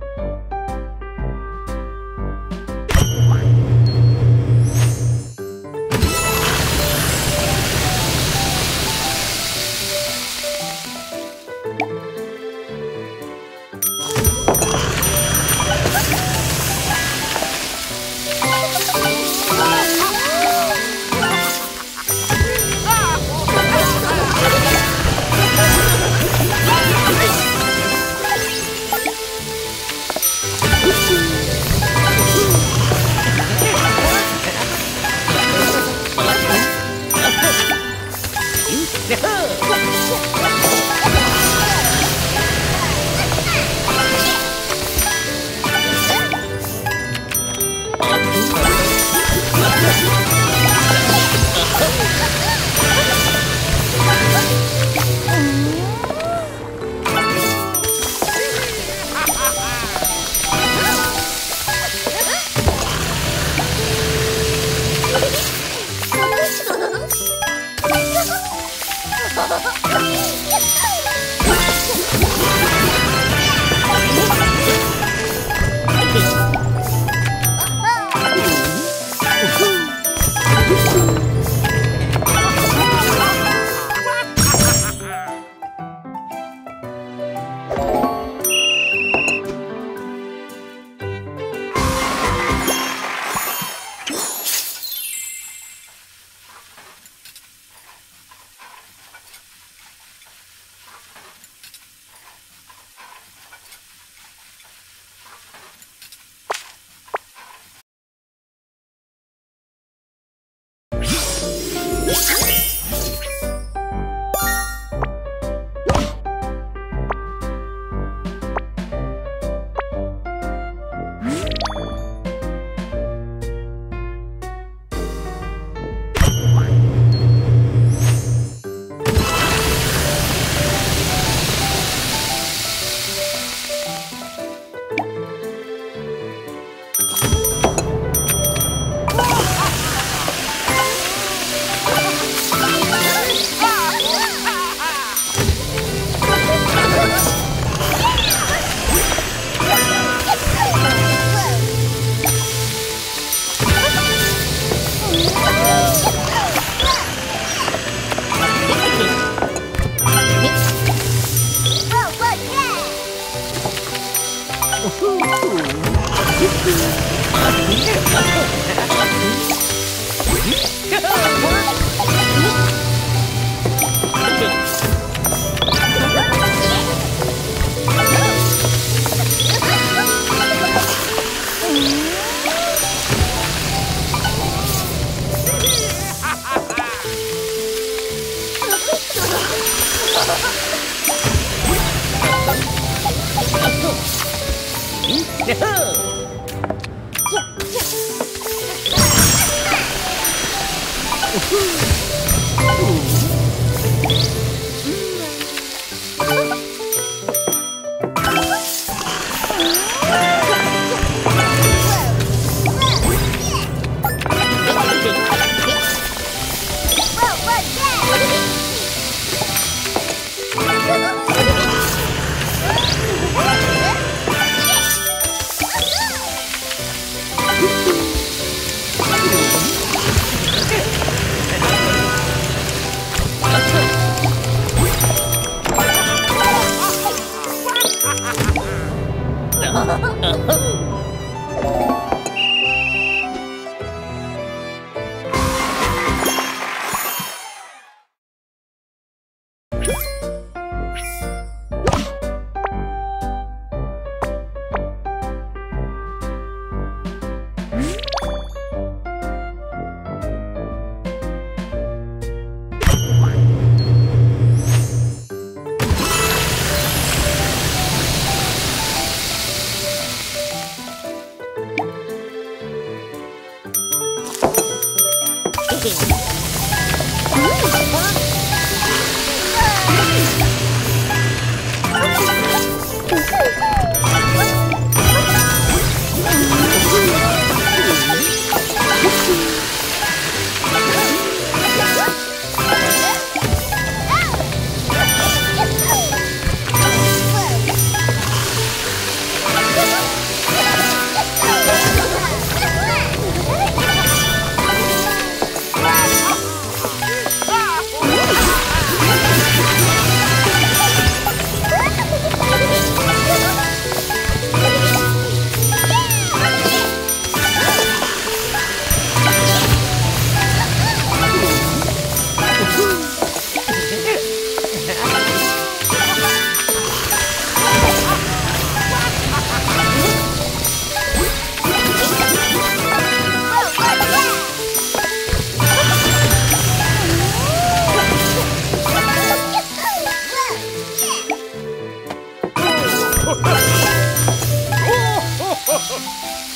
Música Woohoo! Woohoo! Bye. corazón.